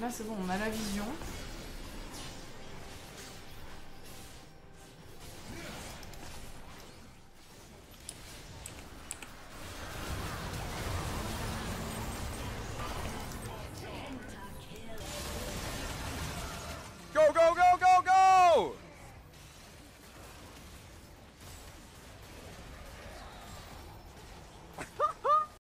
Là, c'est bon, on a la vision.